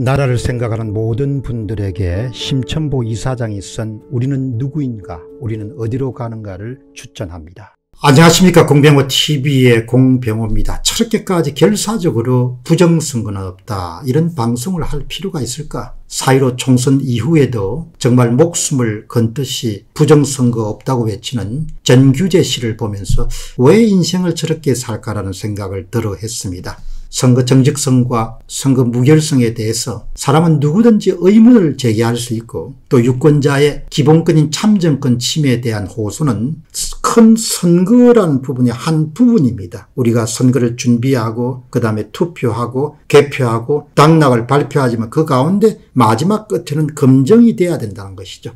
나라를 생각하는 모든 분들에게 심천보 이사장이 쓴 우리는 누구인가, 우리는 어디로 가는가를 추천합니다. 안녕하십니까 공병호 TV의 공병호입니다. 저렇게까지 결사적으로 부정선거는 없다 이런 방송을 할 필요가 있을까? 사이로 총선 이후에도 정말 목숨을 건 듯이 부정선거 없다고 외치는 전규재 씨를 보면서 왜 인생을 저렇게 살까라는 생각을 들어 했습니다. 선거 정직성과 선거 무결성에 대해서 사람은 누구든지 의문을 제기할 수 있고 또 유권자의 기본권인 참정권 침해에 대한 호소는 큰 선거라는 부분의 한 부분입니다. 우리가 선거를 준비하고 그 다음에 투표하고 개표하고 당락을 발표하지만 그 가운데 마지막 끝에는 검증이 돼야 된다는 것이죠.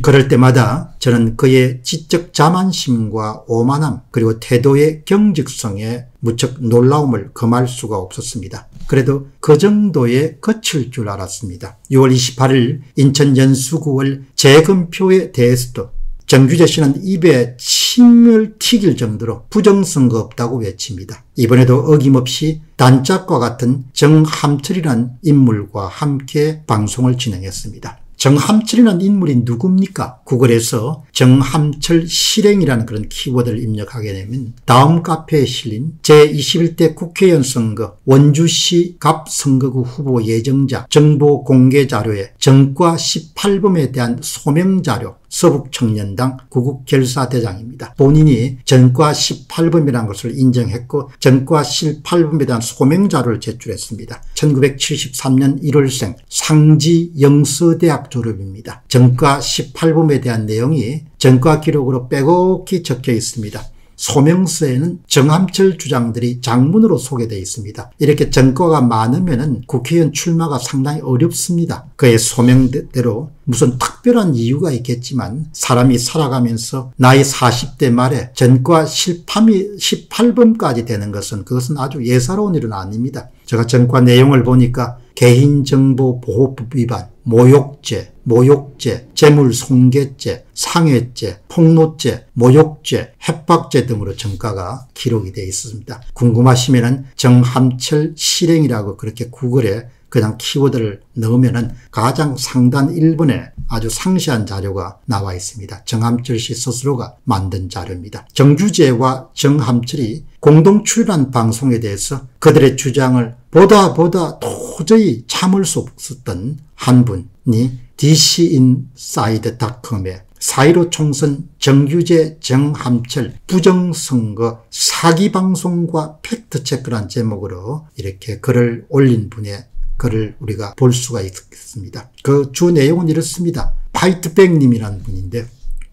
그럴 때마다 저는 그의 지적 자만심과 오만함 그리고 태도의 경직성에 무척 놀라움을 금할 수가 없었습니다. 그래도 그 정도에 거칠 줄 알았습니다. 6월 28일 인천 연수구월 재검표에 대해서도 정규재 씨는 입에 침을 튀길 정도로 부정선거 없다고 외칩니다. 이번에도 어김없이 단짝과 같은 정함철이란 인물과 함께 방송을 진행했습니다. 정함철이라는 인물이 누굽니까? 구글에서 정함철 실행이라는 그런 키워드를 입력하게 되면 다음 카페에 실린 제21대 국회의원 선거 원주시 갑 선거구 후보 예정자 정보 공개 자료에 정과 18범에 대한 소명 자료 서북청년당 구국 결사대장입니다. 본인이 전과 18범이라는 것을 인정했고 전과 18범에 대한 소명자료를 제출했습니다. 1973년 1월생 상지 영서대학 졸업입니다. 전과 18범에 대한 내용이 전과 기록으로 빼곡히 적혀 있습니다. 소명서에는 정함철 주장들이 장문으로 소개되어 있습니다. 이렇게 전과가 많으면 국회의원 출마가 상당히 어렵습니다. 그의 소명대로 무슨 특별한 이유가 있겠지만 사람이 살아가면서 나이 40대 말에 전과 18범까지 되는 것은 그것은 아주 예사로운 일은 아닙니다. 제가 전과 내용을 보니까 개인정보보호법 위반, 모욕죄, 모욕죄, 재물손괴죄, 상해죄, 폭로죄, 모욕죄, 협박죄 등으로 정가가 기록이 되어 있습니다. 궁금하시면 정함철 실행이라고 그렇게 구글에 그냥 키워드를 넣으면 가장 상단 1번에 아주 상세한 자료가 나와 있습니다. 정함철 씨 스스로가 만든 자료입니다. 정규재와 정함철이 공동 출연한 방송에 대해서 그들의 주장을 보다 보다 도저히 참을 수 없었던 한 분 이 dc인사이드닷컴에 4.15 총선 정규재 정함철 부정선거 사기방송과 팩트체크란 제목으로 이렇게 글을 올린 분의 글을 우리가 볼 수가 있습니다. 그 주 내용은 이렇습니다. 파이트백님이라는 분인데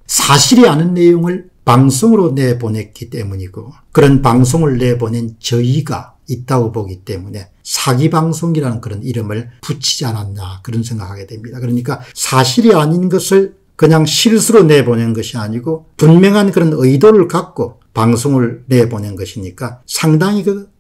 사실이 아는 내용을 방송으로 내보냈기 때문이고 그런 방송을 내보낸 저희가 있다고 보기 때문에 사기방송이라는 그런 이름을 붙이지 않았나 그런 생각하게 됩니다. 그러니까 사실이 아닌 것을 그냥 실수로 내보낸 것이 아니고 분명한 그런 의도를 갖고 방송을 내보낸 것이니까 상당히 그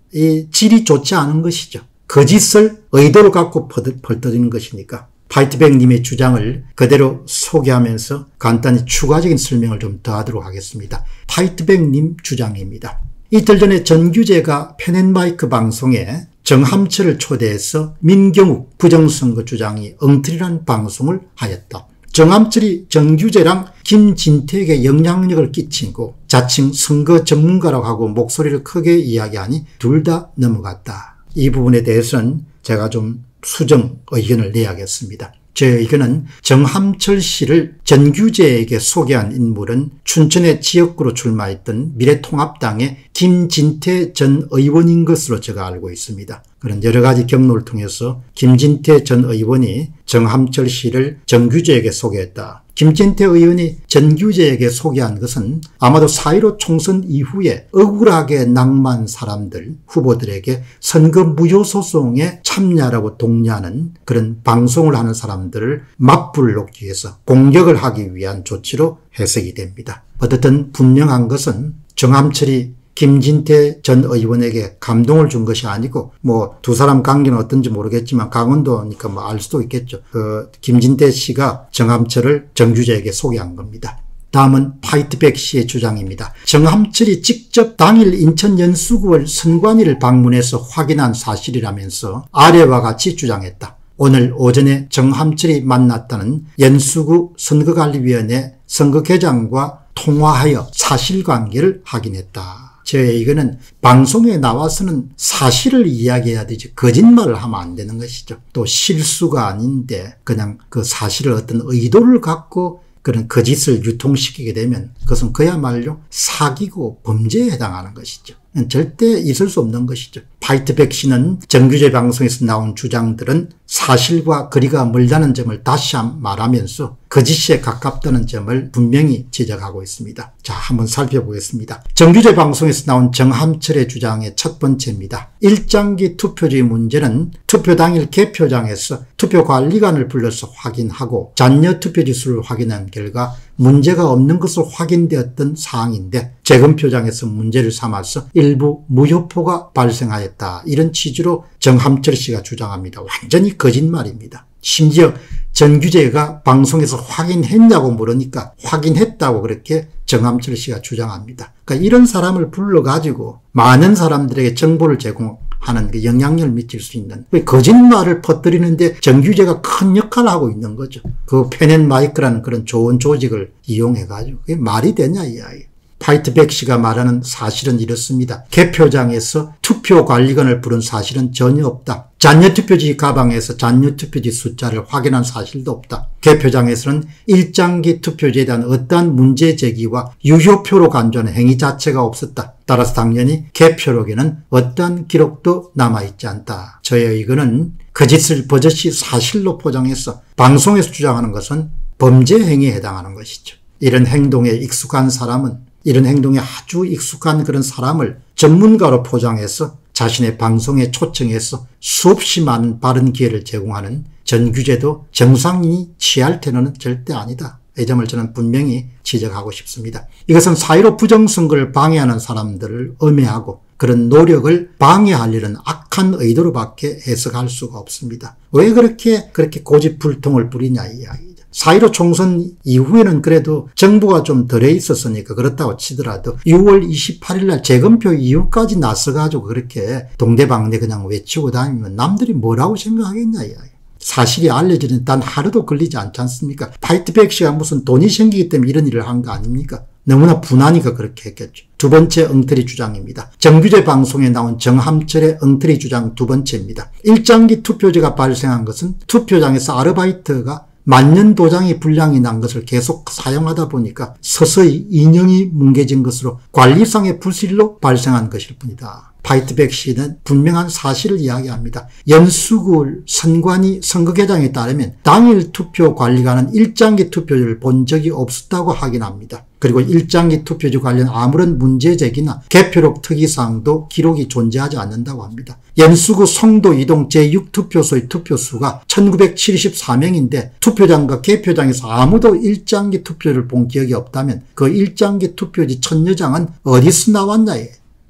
질이 좋지 않은 것이죠. 거짓을 의도를 갖고 벌떠지는 것이니까 파이트백님의 주장을 그대로 소개하면서 간단히 추가적인 설명을 좀 더하도록 하겠습니다. 파이트백님 주장입니다. 이틀 전에 전규재가 펜앤마이크 방송에 정함철을 초대해서 민경욱 부정선거 주장이 엉터리란 방송을 하였다. 정함철이 정규재랑 김진택에게 영향력을 끼친고 자칭 선거 전문가라고 하고 목소리를 크게 이야기하니 둘 다 넘어갔다. 이 부분에 대해서는 제가 좀 수정 의견을 내야겠습니다. 제 의견은 정함철 씨를 전규재에게 소개한 인물은 춘천의 지역구로 출마했던 미래통합당의 김진태 전 의원인 것으로 제가 알고 있습니다. 그런 여러 가지 경로를 통해서 김진태 전 의원이 정함철 씨를 정규재에게 소개했다. 김진태 의원이 전규재에게 소개한 것은 아마도 4.15 총선 이후에 억울하게 낭만 사람들 후보들에게 선거 무효 소송에 참여하라고 독려하는 그런 방송을 하는 사람들을 맞불 놓기 위해서 공격을 하기 위한 조치로 해석이 됩니다. 어쨌든 분명한 것은 정함철이 김진태 전 의원에게 감동을 준 것이 아니고 뭐 두 사람 관계는 어떤지 모르겠지만 강원도니까 뭐 알 수도 있겠죠. 그 김진태 씨가 정함철을 정규재에게 소개한 겁니다. 다음은 파이트백 씨의 주장입니다. 정함철이 직접 당일 인천 연수구월 선관위를 방문해서 확인한 사실이라면서 아래와 같이 주장했다. 오늘 오전에 정함철이 만났다는 연수구 선거관리위원회 선거계장과 통화하여 사실관계를 확인했다. 저의 이거는 방송에 나와서는 사실을 이야기해야 되지 거짓말을 하면 안 되는 것이죠. 또 실수가 아닌데 그냥 그 사실을 어떤 의도를 갖고 그런 거짓을 유통시키게 되면 그것은 그야말로 사기고 범죄에 해당하는 것이죠. 절대 있을 수 없는 것이죠. 파이트백 씨는 정규제 방송에서 나온 주장들은 사실과 거리가 멀다는 점을 다시 말하면서 거짓에 가깝다는 점을 분명히 지적하고 있습니다. 자, 한번 살펴보겠습니다. 정규제 방송에서 나온 정함철의 주장의 첫 번째입니다. 일장기 투표지 문제는 투표 당일 개표장에서 투표관리관을 불러서 확인하고 잔여 투표지 수를 확인한 결과 문제가 없는 것으로 확인되었던 사항인데 재검표장에서 문제를 삼아서 일부 무효포가 발생하였다. 이런 취지로 정함철 씨가 주장합니다. 완전히 거짓말입니다. 심지어 전규제가 방송에서 확인했냐고 물으니까 확인했다고 그렇게 정함철 씨가 주장합니다. 그러니까 이런 사람을 불러가지고 많은 사람들에게 정보를 제공 하는 그 영향력을 미칠 수 있는 거짓말을 퍼뜨리는데 정규제가 큰 역할을 하고 있는 거죠. 그 펜앤마이크라는 그런 좋은 조직을 이용해 가지고 그게 말이 되냐 이 아이. 파이트백 씨가 말하는 사실은 이렇습니다. 개표장에서 투표관리관을 부른 사실은 전혀 없다. 잔여투표지 가방에서 잔여투표지 숫자를 확인한 사실도 없다. 개표장에서는 일장기 투표지에 대한 어떠한 문제 제기와 유효표로 간주하는 행위 자체가 없었다. 따라서 당연히 개표록에는 어떠한 기록도 남아있지 않다. 저의 이거는 거짓을 버젓이 사실로 포장해서 방송에서 주장하는 것은 범죄 행위에 해당하는 것이죠. 이런 행동에 익숙한 사람은 이런 행동에 아주 익숙한 그런 사람을 전문가로 포장해서 자신의 방송에 초청해서 수없이 많은 바른 기회를 제공하는 전규제도 정상인이 취할 테너는 절대 아니다. 이 점을 저는 분명히 지적하고 싶습니다. 이것은 사회로 부정선거를 방해하는 사람들을 음해하고 그런 노력을 방해하려는 악한 의도로밖에 해석할 수가 없습니다. 왜 그렇게 그렇게 고집불통을 부리냐 이 이야기. 사이로 총선 이후에는 그래도 정부가 좀 덜해 있었으니까 그렇다고 치더라도 6월 28일 날 재검표 이후까지 나서가지고 그렇게 동대방대 그냥 외치고 다니면 남들이 뭐라고 생각하겠냐 이야. 사실이 알려지는 단 하루도 걸리지 않지 않습니까? 파이트백 씨가 무슨 돈이 생기기 때문에 이런 일을 한 거 아닙니까? 너무나 분하니까 그렇게 했겠죠. 두 번째 엉터리 주장입니다. 정규재 방송에 나온 정함철의 엉터리 주장 두 번째입니다. 일장기 투표지가 발생한 것은 투표장에서 아르바이트가 만년 도장이 불량이 난 것을 계속 사용하다 보니까 서서히 인영이 뭉개진 것으로 관리상의 불실로 발생한 것일 뿐이다. 파이트백 씨는 분명한 사실을 이야기합니다. 연수구 선관위 선거계장에 따르면 당일 투표 관리관은 일장기 투표를 본 적이 없었다고 확인합니다. 그리고 일장기 투표지 관련 아무런 문제 제기나 개표록 특이사항도 기록이 존재하지 않는다고 합니다. 연수구 송도 이동 제6투표소의 투표수가 1974명인데 투표장과 개표장에서 아무도 일장기 투표를 본 기억이 없다면 그 일장기 투표지 천여장은 어디서 나왔나요?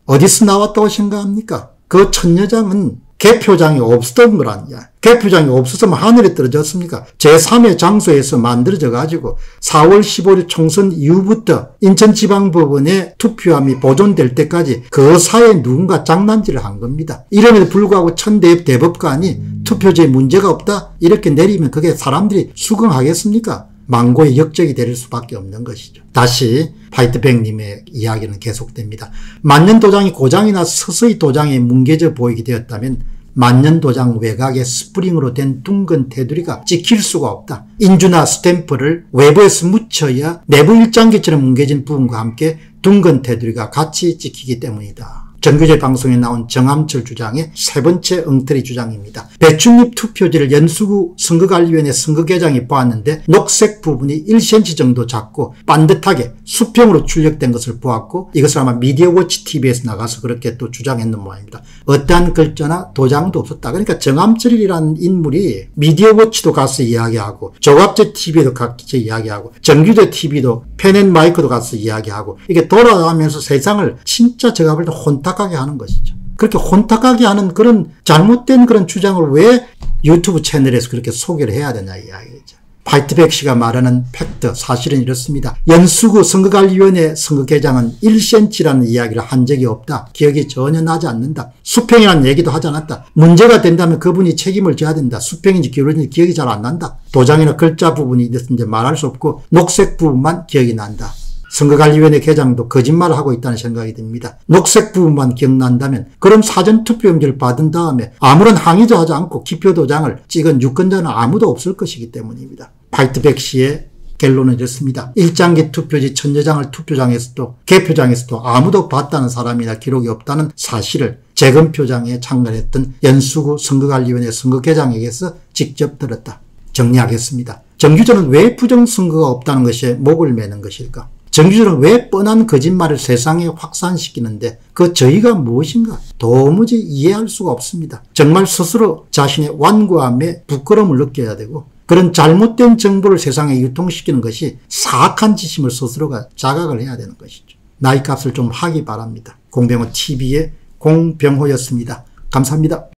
어디서 나왔다고 생각합니까? 그 천여장은 개표장이 없었던 거라냐. 개표장이 없었으면 하늘에 떨어졌습니까? 제3의 장소에서 만들어져 가지고 4월 15일 총선 이후부터 인천지방법원에 투표함이 보존될 때까지 그 사이에 누군가 장난질을 한 겁니다. 이름에도 불구하고 천대 대법관이 투표지에 문제가 없다 이렇게 내리면 그게 사람들이 수긍하겠습니까? 망고의 역적이 될 수밖에 없는 것이죠. 다시 화이트백님의 이야기는 계속됩니다. 만년 도장이 고장이 나 서서히 도장이 뭉개져 보이게 되었다면 만년 도장 외곽에 스프링으로 된 둥근 테두리가 찍힐 수가 없다. 인주나 스탬프를 외부에서 묻혀야 내부 일장기처럼 뭉개진 부분과 함께 둥근 테두리가 같이 찍히기 때문이다. 정규제 방송에 나온 정암철 주장의 세 번째 엉터리 주장입니다. 배춧잎 투표지를 연수구 선거관리위원회 선거계장이 보았는데 녹색 부분이 1cm 정도 작고 반듯하게 수평으로 출력된 것을 보았고 이것을 아마 미디어워치 TV에서 나가서 그렇게 또 주장했는 모양입니다. 어떠한 글자나 도장도 없었다. 그러니까 정암철이라는 인물이 미디어워치도 가서 이야기하고 조갑제 TV도 같이 이야기하고 정규재 TV도 펜앤마이크도 가서 이야기하고 이게 돌아가면서 세상을 진짜 제가 볼때 혼탁 혼탁하게 하는 것이죠. 그렇게 혼탁하게 하는 그런 잘못된 그런 주장을 왜 유튜브 채널에서 그렇게 소개를 해야 되냐 이야기죠. 파이트백 씨가 말하는 팩트 사실은 이렇습니다. 연수구 선거관리위원회 선거계장은 1cm라는 이야기를 한 적이 없다. 기억이 전혀 나지 않는다. 수평이라는 얘기도 하지 않았다. 문제가 된다면 그분이 책임을 져야 된다. 수평인지 기울어진지 기억이 잘 안 난다. 도장이나 글자 부분이 있었는데 말할 수 없고 녹색 부분만 기억이 난다. 선거관리위원회 개장도 거짓말을 하고 있다는 생각이 듭니다. 녹색 부분만 기억난다면 그럼 사전투표용지를 받은 다음에 아무런 항의도 하지 않고 기표도장을 찍은 유권자는 아무도 없을 것이기 때문입니다. 파이트백 씨의 결론은 이렇습니다. 일장기 투표지 천여 장을 투표장에서도 개표장에서도 아무도 봤다는 사람이나 기록이 없다는 사실을 재검표장에 참가했던 연수구 선거관리위원회 선거개장에게서 직접 들었다. 정리하겠습니다. 정규전은 왜 부정선거가 없다는 것에 목을 매는 것일까? 정규전은 왜 뻔한 거짓말을 세상에 확산시키는데 그 저희가 무엇인가 도무지 이해할 수가 없습니다. 정말 스스로 자신의 완고함에 부끄러움을 느껴야 되고 그런 잘못된 정보를 세상에 유통시키는 것이 사악한 짓임을 스스로가 자각을 해야 되는 것이죠. 나이 값을 좀 하기 바랍니다. 공병호 TV의 공병호였습니다. 감사합니다.